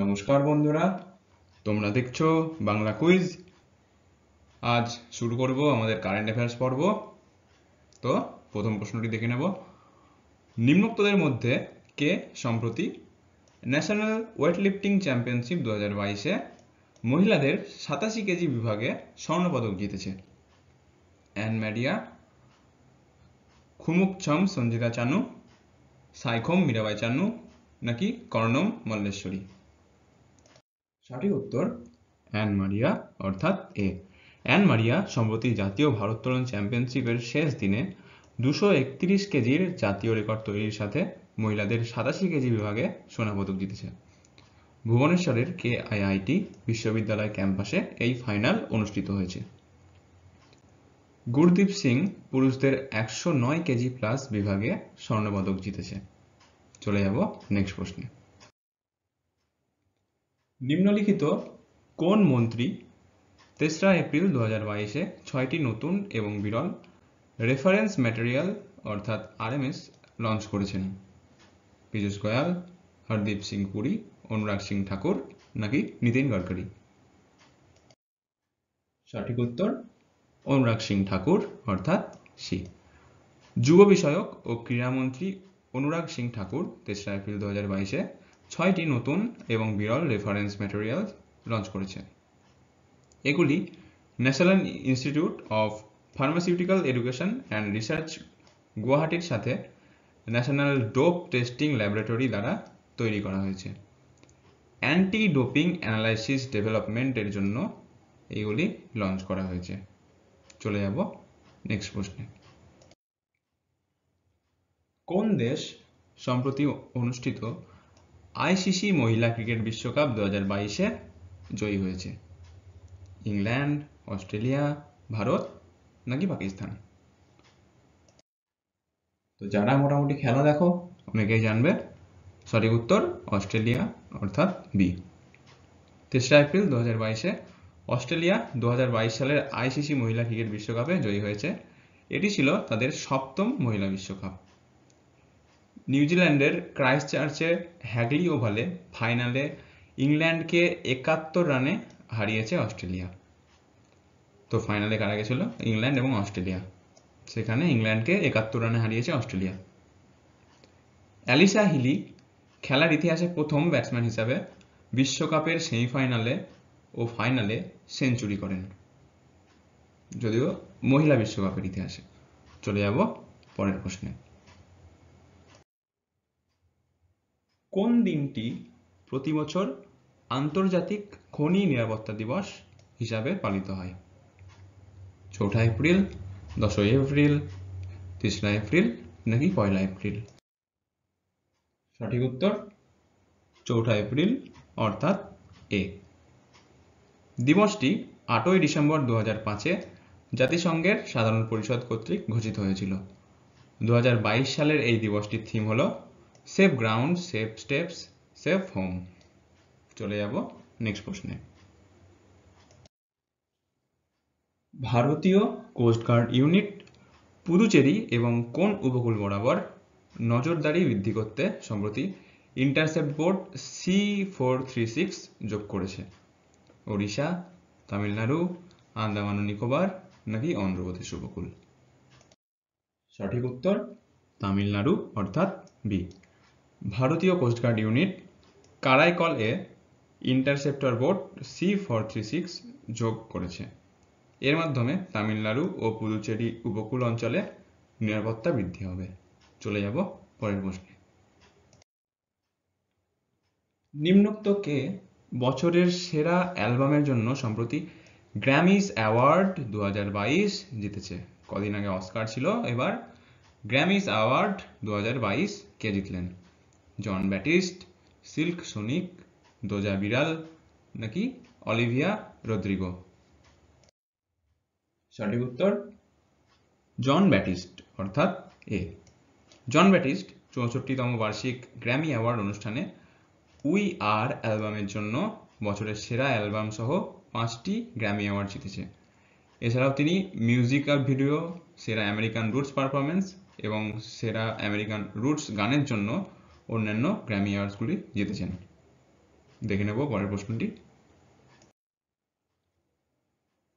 নমস্কার বন্ধুরা, তোমরা দেখছ বাংলা কুইজ আজ শুরু করব আমাদের কারেন্ট অ্যাফেয়ার্স পর্ব। তো প্রথম প্রশ্নটি দেখে নেব। নিম্নোক্তদের মধ্যে কে সম্প্রতি ন্যাশনাল ওয়েট লিফটিং চ্যাম্পিয়নশিপ দু হাজার বাইশে মহিলাদের সাতাশি কেজি বিভাগে স্বর্ণপদক জিতেছে? অ্যান ম্যাডিয়া খুমুকছম সঞ্জিতা চানু সাইখোম মীরাবাই চানু নাকি কর্ণম মল্লেশ্বরী সঠিক উত্তর অ্যান মারিয়া, অর্থাৎ এ। অ্যান মারিয়া সম্প্রতি জাতীয় ভারোত্তোলন চ্যাম্পিয়নশিপের শেষ দিনে দুশো একত্রিশ কেজির জাতীয় রেকর্ড তৈরির সাথে মহিলাদের সাতাশি কেজি বিভাগে সোনাপদক জিতেছে। ভুবনেশ্বরের কে আইআইটি বিশ্ববিদ্যালয় ক্যাম্পাসে এই ফাইনাল অনুষ্ঠিত হয়েছে। গুরদীপ সিং পুরুষদের একশো নয় কেজি প্লাস বিভাগে স্বর্ণপদক জিতেছে। চলে যাব নেক্সট প্রশ্নে। নিম্নলিখিত কোন মন্ত্রী তেসরা এপ্রিল দু হাজার বাইশে ছয়টি নতুন এবং বিরল রেফারেন্স ম্যাটেরিয়াল অর্থাৎ আরএমএস লঞ্চ করেছেন? পীযূষ গোয়াল, হরদীপ সিং পুরী, অনুরাগ সিং ঠাকুর নাকি নীতিন গডকরি? সঠিক উত্তর, অনুরাগ সিং ঠাকুর অর্থাৎ সি। যুব বিষয়ক ও ক্রীড়ামন্ত্রী অনুরাগ সিং ঠাকুর তেসরা এপ্রিল দু হাজার বাইশে ছয়টি নতুন এবং বিরল রেফারেন্স ম্যাটেরিয়াল লঞ্চ করেছে। এগুলি National Institute of Pharmaceutical Education and Research গুয়াহাটির সাথে ন্যাশনাল ডোপ টেস্টিং ল্যাবরেটরি দ্বারা তৈরি করা হয়েছে। অ্যান্টি ডোপিং অ্যানালাইসিস ডেভেলপমেন্টের জন্য এইগুলি লঞ্চ করা হয়েছে। চলে যাব নেক্সট প্রশ্নে। কোন দেশ সম্প্রতি অনুষ্ঠিত আইসিসি মহিলা ক্রিকেট বিশ্বকাপ দু হাজার বাইশে জয়ী হয়েছে। ইংল্যান্ড, অস্ট্রেলিয়া, ভারত নাকি পাকিস্তান? তো যারা মোটামুটি খেলা দেখো, অনেকেই জানবে। সঠিক উত্তর অস্ট্রেলিয়া, অর্থাৎ বি তেসরা এপ্রিল দু হাজার বাইশে অস্ট্রেলিয়া দু হাজার বাইশ সালের আইসিসি মহিলা ক্রিকেট বিশ্বকাপে জয়ী হয়েছে। এটি ছিল তাদের সপ্তম মহিলা বিশ্বকাপ। নিউজিল্যান্ডের ক্রাইস্ট চার্চে হ্যাগলি ওভালে ফাইনালে ইংল্যান্ডকে একাত্তর রানে হারিয়েছে অস্ট্রেলিয়া। তো ফাইনালে কারা গেছিল? ইংল্যান্ড এবং অস্ট্রেলিয়া। সেখানে ইংল্যান্ডকে একাত্তর রানে হারিয়েছে অস্ট্রেলিয়া। অ্যালিসা হিলি খেলার ইতিহাসে প্রথম ব্যাটসম্যান হিসাবে বিশ্বকাপের সেমিফাইনালে ও ফাইনালে সেঞ্চুরি করেন। যদিও মহিলা বিশ্বকাপের ইতিহাসে। চলে যাব পরের প্রশ্নে। কোন দিনটি প্রতি বছর আন্তর্জাতিক খনি নিরাপত্তা দিবস হিসাবে পালিত হয়? চৌঠা এপ্রিল, দশই এপ্রিল তেসরা এপ্রিল নাকি পয়লা এপ্রিল? সঠিক উত্তর চৌঠা এপ্রিল, অর্থাৎ এ। দিবসটি আটই ডিসেম্বর দু হাজার পাঁচে জাতিসংঘের সাধারণ পরিষদ কর্তৃক ঘোষিত হয়েছিল। দু হাজার বাইশ সালের এই দিবসটির থিম হলো safe ground safe steps safe home চলে যাব নেক্সট প্রশ্নে ভারতীয় কোস্টগার্ড ইউনিট পুদুচেরি এবং কোন উপকূল বরাবর নজরদারি বৃদ্ধি করতে সম্প্রতি intercept board C four three six যোগ করেছে? ওড়িশা, তামিলনাড়ু, আন্দামান ও নিকোবর নাকি অন্ধ্রপ্রদেশ উপকূল? সঠিক উত্তর তামিলনাড়ু, অর্থাৎ বি ভারতীয় কোস্টগার্ড ইউনিট কারাইকল এ interceptor boat C four three six যোগ করেছে। এর মাধ্যমে তামিলনাড়ু ও পুদুচেরি উপকূল অঞ্চলে নিরাপত্তা বৃদ্ধি হবে। চলে যাব পরের প্রশ্নে। নিম্নোক্ত কে বছরের সেরা অ্যালবামের জন্য সম্প্রতি গ্র্যামিস অ্যাওয়ার্ড দু হাজার বাইশ জিতেছে? কদিন আগে অস্কার ছিল, এবার গ্র্যামিস অ্যাওয়ার্ড দু হাজার বাইশ কে জিতলেন? জন ব্যাটিস্ট সিল্ক সোনিক দোজা বিড়াল নাকি অলিভিয়া রদ্রিগো সঠিক উত্তর? জন ব্যাটিস্ট অর্থাৎ এ। জন ব্যাটিস্ট চৌষট্টিতম বার্ষিক গ্র্যামি অ্যাওয়ার্ড অনুষ্ঠানে উই আর অ্যালবামের জন্য বছরের সেরা অ্যালবাম সহ পাঁচটি গ্র্যামি অ্যাওয়ার্ড জিতেছে। এছাড়াও তিনি মিউজিক্যাল ভিডিও সেরা আমেরিকান রুটস পারফরমেন্স এবং সেরা আমেরিকান রুটস গানের জন্য অন্যান্য গ্র্যামি অ্যাওয়ার্ডসগুলি জিতেছেন দেখে নেব পরের প্রশ্নটি।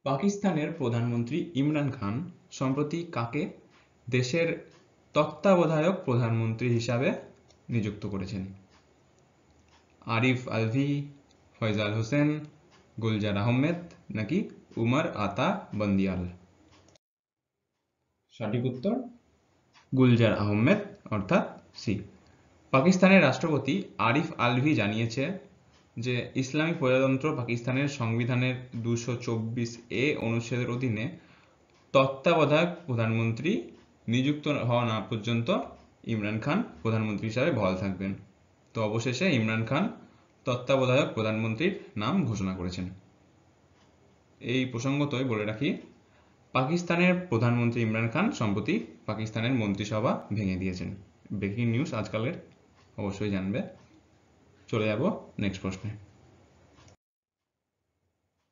পাকিস্তানের প্রধানমন্ত্রী ইমরান খান সম্প্রতি কাকে দেশের তত্ত্বাবধায়ক প্রধানমন্ত্রী হিসাবে নিযুক্ত করেছেন? আরিফ আলভি, ফয়জাল হোসেন, গুলজার আহমেদ নাকি উমর আতা বন্দিয়াল? সঠিক উত্তর গুলজার আহমেদ, অর্থাৎ সি। পাকিস্তানের রাষ্ট্রপতি আরিফ আলভি জানিয়েছে যে, ইসলামী প্রজাতন্ত্র পাকিস্তানের সংবিধানের দুশো চব্বিশ এ অনুচ্ছেদের অধীনে তত্ত্বাবধায়ক প্রধানমন্ত্রী নিযুক্ত হওয়া না পর্যন্ত ইমরান খান প্রধানমন্ত্রী হিসাবে বহাল থাকবেন। তো অবশেষে ইমরান খান তত্ত্বাবধায়ক প্রধানমন্ত্রীর নাম ঘোষণা করেছেন। এই প্রসঙ্গতই বলে রাখি, পাকিস্তানের প্রধানমন্ত্রী ইমরান খান সম্প্রতি পাকিস্তানের মন্ত্রিসভা ভেঙে দিয়েছেন। ব্রেকিং নিউজ আজকালের অবশ্যই জানবে। চলে যাব নেক্সট প্রশ্নে।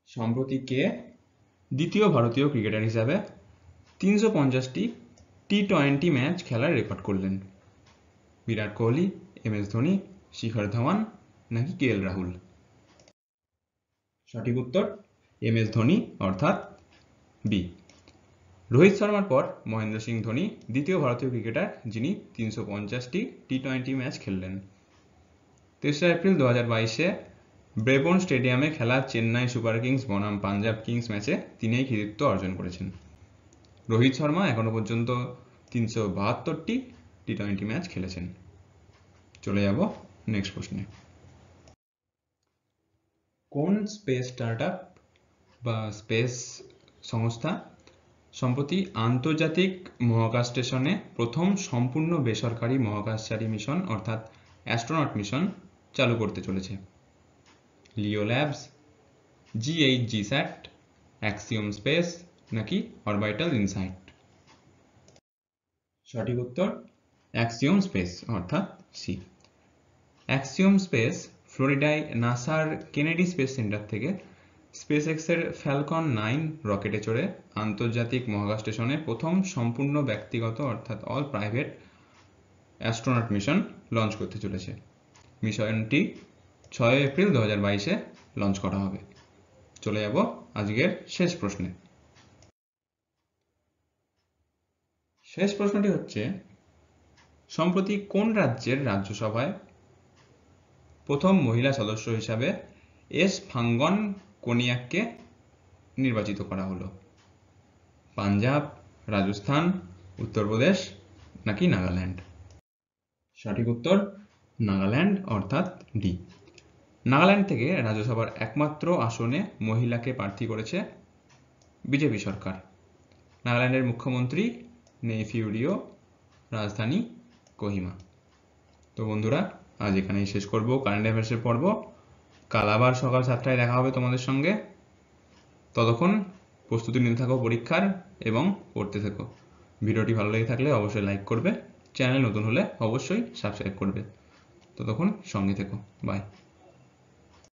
সম্প্রতি কে দ্বিতীয় ভারতীয় ক্রিকেটার হিসাবে তিনশো পঞ্চাশটি টি টোয়েন্টি ম্যাচ খেলার রেকর্ড করলেন? বিরাট কোহলি এম এস ধোনি, শিখর ধাওয়ান নাকি কে এল রাহুল? সঠিক উত্তর এম এস ধোনি অর্থাৎ বি রোহিত শর্মার পর মহেন্দ্র সিং ধোনি, দ্বিতীয় ভারতীয় ক্রিকেটার, যিনি তিনশো পঞ্চাশটি টি টোয়েন্টি ম্যাচ খেললেন। তেসরা এপ্রিল দু হাজার বাইশে ব্রেবন স্টেডিয়ামে খেলা চেন্নাই সুপার কিংস বনাম পাঞ্জাব কিংস ম্যাচে তিনি এই কৃতিত্ব অর্জন করেছেন। রোহিত শর্মা এখনও পর্যন্ত তিনশো বাহাত্তরটি টি টোয়েন্টি ম্যাচ খেলেছেন। চলে যাব নেক্সট প্রশ্নে। কোন স্পেস স্টার্টআপ বা স্পেস সংস্থা সম্প্রতি আন্তর্জাতিক মহাকাশ স্টেশনে প্রথম সম্পূর্ণ বেসরকারি মহাকাশচারী মিশন, অর্থাৎ অ্যাস্ট্রোনট মিশন, চালু করতে চলেছে। Leo labs GHGSat Axiom Space, নাকি অরবাইটাল ইনসাইট। সঠিক উত্তর অ্যাক্সিওম স্পেস, অর্থাৎ সি। অ্যাক্সিওম স্পেস ফ্লোরিডায় নাসার কেনেডি স্পেস সেন্টার থেকে স্পেস এক্সের ফ্যালকন নাইন রকেটে চড়ে আন্তর্জাতিক মহাকাশ স্টেশনে প্রথম সম্পূর্ণ ব্যক্তিগত, অর্থাৎ all private, astronaut mission launch করতে চলেছে। মিশনটি ছয় এপ্রিল দু হাজার বাইশে লঞ্চ করা হবে। চলে যাব আজকের শেষ প্রশ্নে। শেষ প্রশ্নটি হচ্ছে, সম্প্রতি কোন রাজ্যের রাজ্যসভায় প্রথম মহিলা সদস্য হিসাবে এস ফাঙ্গন কোনিয়াককে নির্বাচিত করা হলো। পাঞ্জাব, রাজস্থান, উত্তরপ্রদেশ নাকি নাগাল্যান্ড? সঠিক উত্তর, নাগাল্যান্ড অর্থাৎ ডি। নাগাল্যান্ড থেকে রাজ্যসভার একমাত্র আসনে মহিলাকে প্রার্থী করেছে বিজেপি সরকার। নাগাল্যান্ডের মুখ্যমন্ত্রী নেইফিউরিও, রাজধানী কোহিমা। তো বন্ধুরা, আজ এখানেই শেষ করব। কারেন্ট অ্যাফেয়ার্সের পর্ব কাল আবার সকাল সাতটায় দেখা হবে তোমাদের সঙ্গে। ততক্ষণ প্রস্তুতি নিতে থাকো পরীক্ষার এবং পড়তে থেকো। ভিডিওটি ভালো লেগে থাকলে অবশ্যই লাইক করবে। চ্যানেল নতুন হলে অবশ্যই সাবস্ক্রাইব করবে। ততক্ষণ সঙ্গে থেকো। বাই।